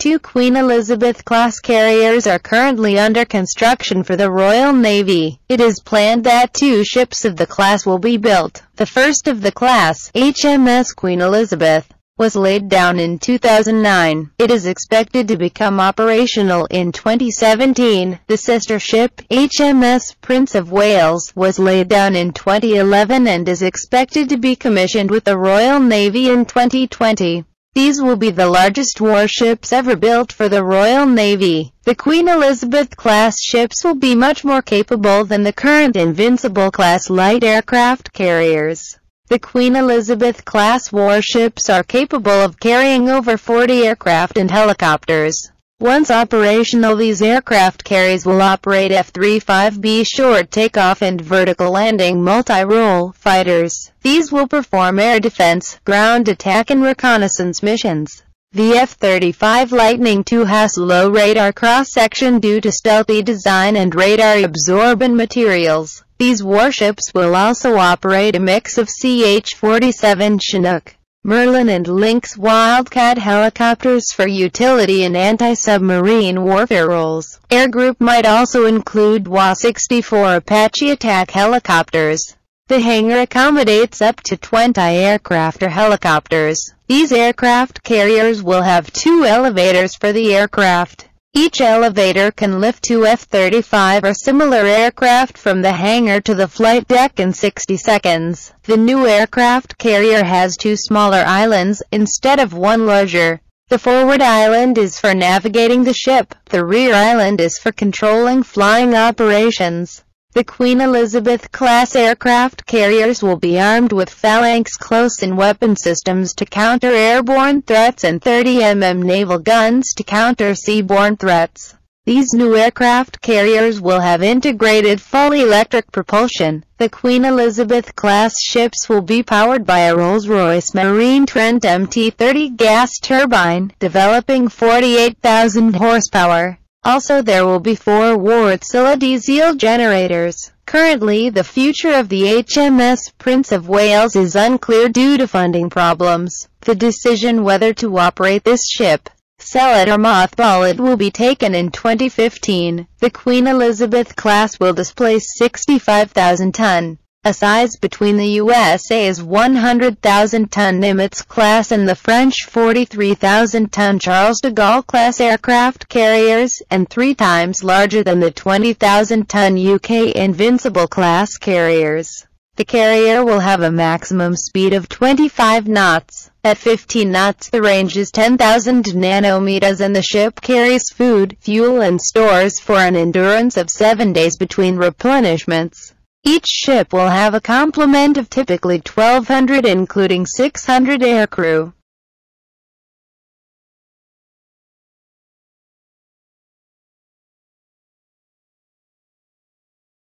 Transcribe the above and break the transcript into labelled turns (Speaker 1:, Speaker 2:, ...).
Speaker 1: Two Queen Elizabeth-class carriers are currently under construction for the Royal Navy. It is planned that two ships of the class will be built. The first of the class, HMS Queen Elizabeth, was laid down in 2009. It is expected to become operational in 2017. The sister ship, HMS Prince of Wales, was laid down in 2011 and is expected to be commissioned with the Royal Navy in 2020. These will be the largest warships ever built for the Royal Navy. The Queen Elizabeth-class ships will be much more capable than the current Invincible-class light aircraft carriers. The Queen Elizabeth-class warships are capable of carrying over 40 aircraft and helicopters. Once operational these aircraft carriers will operate F-35B short takeoff and vertical landing multi-role fighters. These will perform air defense, ground attack and reconnaissance missions. The F-35 Lightning II has low radar cross-section due to stealthy design and radar-absorbent materials. These warships will also operate a mix of CH-47 Chinook, Merlin and Lynx Wildcat helicopters for utility and anti-submarine warfare roles. Air group might also include WA-64 Apache attack helicopters. The hangar accommodates up to 20 aircraft or helicopters. These aircraft carriers will have two elevators for the aircraft. Each elevator can lift two F-35 or similar aircraft from the hangar to the flight deck in 60 seconds. The new aircraft carrier has two smaller islands, instead of one larger. The forward island is for navigating the ship, the rear island is for controlling flying operations. The Queen Elizabeth-class aircraft carriers will be armed with Phalanx close-in weapon systems to counter airborne threats and 30mm naval guns to counter seaborne threats. These new aircraft carriers will have integrated fully electric propulsion. The Queen Elizabeth-class ships will be powered by a Rolls-Royce Marine Trent MT-30 gas turbine, developing 48,000 horsepower. Also there will be four Wärtsilä diesel generators. Currently the future of the HMS Prince of Wales is unclear due to funding problems. The decision whether to operate this ship, sell it or mothball it will be taken in 2015. The Queen Elizabeth class will displace 65,000 ton a size between the USA's 100,000-ton Nimitz class and the French 43,000-ton Charles de Gaulle class aircraft carriers, and three times larger than the 20,000-ton UK Invincible class carriers. The carrier will have a maximum speed of 25 knots. At 15 knots the range is 10,000 nanometers and the ship carries food, fuel and stores for an endurance of 7 days between replenishments. Each ship will have a complement of typically 1,200 including 600 aircrew.